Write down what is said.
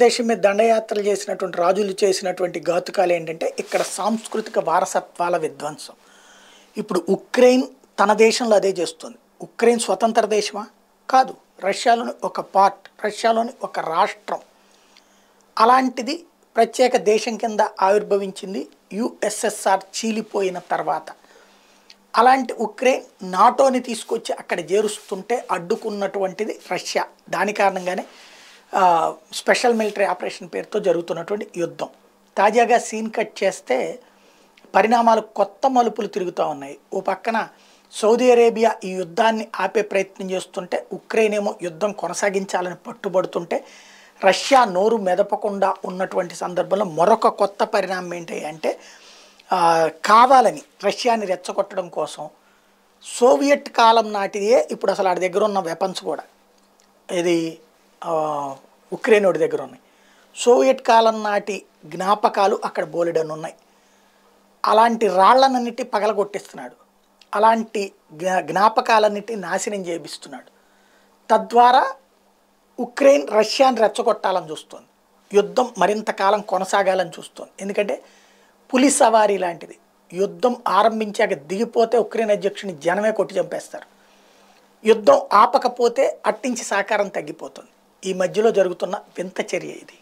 దేశం మీద దండయాత్రలు చేసినటువంటి రాజులు చేసినటువంటి ఘాతుకాలు ఏంటంటే ఇక్కడ సాంస్కృతిక వారసత్వాల విధ్వంసం. ఇప్పుడు ఉక్రెయిన్ తన దేశంలో అదే చేస్తుంది. ఉక్రెయిన్ స్వతంత్ర దేశమా? కాదు. రష్యాలోని ఒక పార్ట్ రష్యాలోని ఒక రాష్ట్రం. అలాంటిది ప్రత్యేక దేశం కింద ఆవిర్భవించింది యుఎస్ఎస్ఆర్ చీలిపోయిన తర్వాత. అలాంటి ఉక్రెయిన్ నాటోని తీసుకొచ్చి అక్కడ చేరుస్తుంటే అడ్డుకున్నటువంటిది రష్యా. దాని కారణంగానే స్పెషల్ మిలిటరీ ఆపరేషన్ పేరుతో జరుగుతున్నటువంటి యుద్ధం. తాజాగా సీన్ కట్ చేస్తే పరిణామాలు కొత్త మలుపులు తిరుగుతూ ఉన్నాయి. ఓ పక్కన సౌదీ అరేబియా ఈ యుద్ధాన్ని ఆపే ప్రయత్నం చేస్తుంటే ఉక్రెయిన్ ఏమో యుద్ధం కొనసాగించాలని పట్టుబడుతుంటే రష్యా నోరు మెదపకుండా ఉన్నటువంటి సందర్భంలో మరొక కొత్త పరిణామం ఏంటి అంటే కావాలని రష్యాని రెచ్చగొట్టడం కోసం సోవియట్ కాలం నాటిదే ఇప్పుడు అసలు ఆడి దగ్గర ఉన్న వెపన్స్ కూడా. ఇది ఉక్రెయినోడి ఉక్రెయిన్ దగ్గర ఉన్నాయి. సోవియట్ కాలం నాటి జ్ఞాపకాలు అక్కడ బోలెడని ఉన్నాయి. అలాంటి రాళ్ళనన్నిటి పగలగొట్టిస్తున్నాడు. అలాంటి జ్ఞా జ్ఞాపకాలన్నిటి నాశనం చేపిస్తున్నాడు. తద్వారా ఉక్రెయిన్ రష్యాని రెచ్చగొట్టాలని చూస్తుంది. యుద్ధం మరింత కాలం కొనసాగాలని చూస్తుంది. ఎందుకంటే పులి సవారీ లాంటిది. యుద్ధం ఆరంభించాక దిగిపోతే ఉక్రెయిన్ అధ్యక్షుని జనమే కొట్టి చంపేస్తారు. యుద్ధం ఆపకపోతే అట్టించి సహకారం తగ్గిపోతుంది. ఈ మధ్యలో జరుగుతున్న వింత చర్య ఇది.